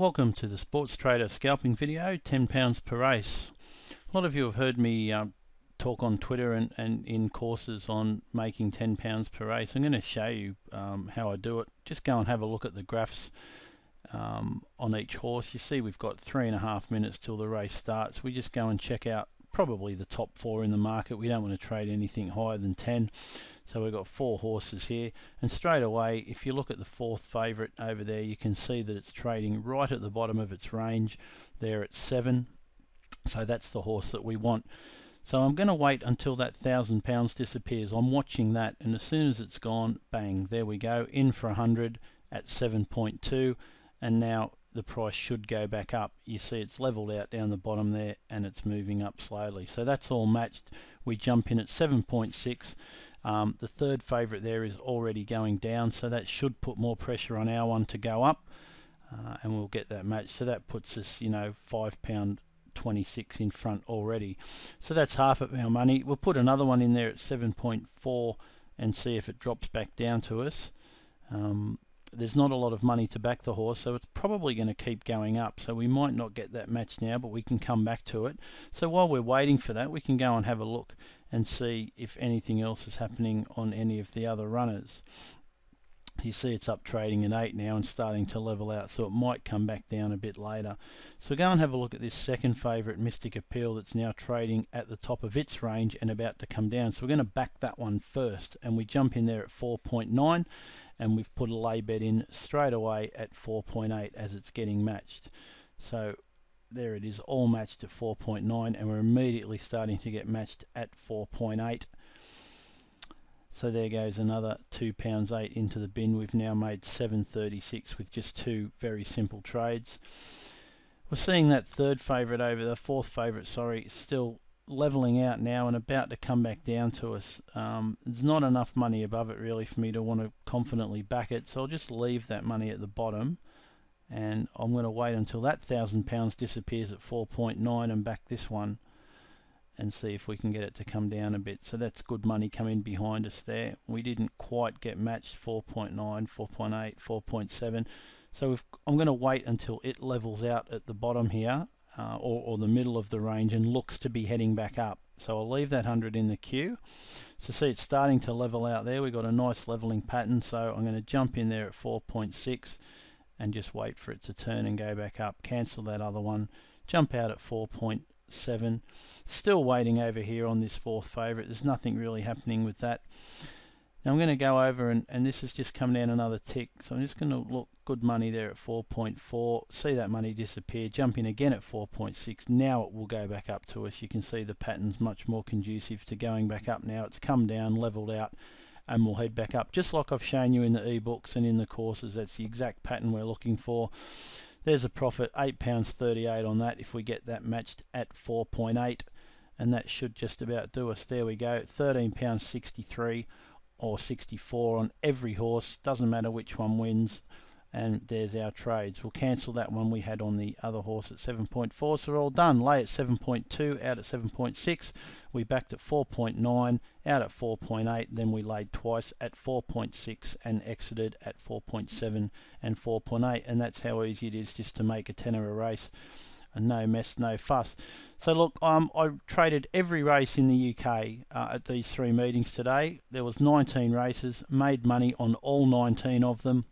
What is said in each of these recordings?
Welcome to the Sports Trader scalping video, £10 per race. A lot of you have heard me uh, talk on Twitter and, and in courses on making £10 per race. I'm going to show you um, how I do it. Just go and have a look at the graphs um, on each horse. You see we've got three and a half minutes till the race starts. We just go and check out probably the top four in the market. We don't want to trade anything higher than 10. So we've got four horses here and straight away if you look at the fourth favourite over there you can see that it's trading right at the bottom of its range there at 7 so that's the horse that we want. So I'm going to wait until that thousand pounds disappears. I'm watching that and as soon as it's gone bang there we go in for a 100 at 7.2 and now the price should go back up. You see it's leveled out down the bottom there and it's moving up slowly. So that's all matched. We jump in at 7.6. Um, the third favourite there is already going down so that should put more pressure on our one to go up uh, and we'll get that match. So that puts us, you know, £5 26 in front already. So that's half of our money. We'll put another one in there at 7.4 and see if it drops back down to us. Um, there's not a lot of money to back the horse so it's probably going to keep going up. So we might not get that match now but we can come back to it. So while we're waiting for that we can go and have a look and see if anything else is happening on any of the other runners. You see it's up trading at 8 now and starting to level out so it might come back down a bit later. So go and have a look at this second favourite Mystic Appeal that's now trading at the top of its range and about to come down. So we're going to back that one first and we jump in there at 4.9 and we've put a lay bet in straight away at 4.8 as it's getting matched. So there it is all matched at 4.9 and we're immediately starting to get matched at 4.8 so there goes another two pounds eight into the bin. We've now made 736 with just two very simple trades. We're seeing that third favorite over the fourth favorite sorry still leveling out now and about to come back down to us. Um, there's not enough money above it really for me to want to confidently back it, so I'll just leave that money at the bottom and I'm going to wait until that thousand pounds disappears at 4.9 and back this one and see if we can get it to come down a bit. So that's good money coming behind us there. We didn't quite get matched 4.9, 4.8, 4.7. So I'm going to wait until it levels out at the bottom here uh, or, or, the middle of the range and looks to be heading back up. So I'll leave that 100 in the queue. So see it's starting to level out there. We've got a nice leveling pattern. So I'm going to jump in there at 4.6 and just wait for it to turn and go back up. Cancel that other one. Jump out at 4.7. Still waiting over here on this fourth favourite. There's nothing really happening with that. Now I'm going to go over and, and this has just come down another tick so I'm just going to look good money there at 4.4 see that money disappear jump in again at 4.6 now it will go back up to us. You can see the pattern's much more conducive to going back up now. It's come down leveled out and we'll head back up. Just like I've shown you in the ebooks and in the courses that's the exact pattern we're looking for. There's a profit £8.38 on that if we get that matched at 4.8 and that should just about do us. There we go £13.63 or 64 on every horse doesn't matter which one wins and there's our trades. We'll cancel that one we had on the other horse at 7.4 so we're all done. Lay at 7.2 out at 7.6 we backed at 4.9 out at 4.8 then we laid twice at 4.6 and exited at 4.7 and 4.8 and that's how easy it is just to make a tenner a race and no mess, no fuss. So look, um, I traded every race in the UK uh, at these three meetings today. There was 19 races, made money on all 19 of them.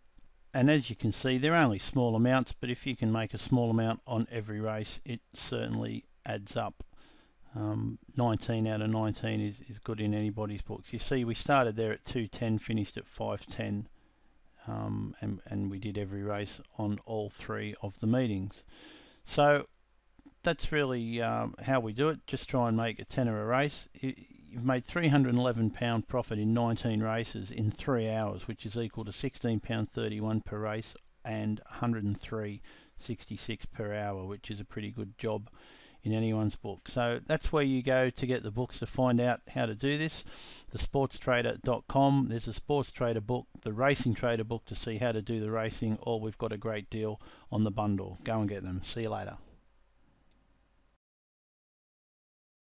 And as you can see, they're only small amounts, but if you can make a small amount on every race, it certainly adds up. Um, 19 out of 19 is, is good in anybody's books. You see, we started there at 210, finished at 510, um, and, and we did every race on all three of the meetings. So that's really um, how we do it. Just try and make a tenner a race. You've made £311 profit in 19 races in three hours, which is equal to £16.31 per race and 103.66 per hour, which is a pretty good job in anyone's book. So that's where you go to get the books to find out how to do this. TheSportsTrader.com. There's a Sports Trader book, the Racing Trader book to see how to do the racing, or we've got a great deal on the bundle. Go and get them. See you later.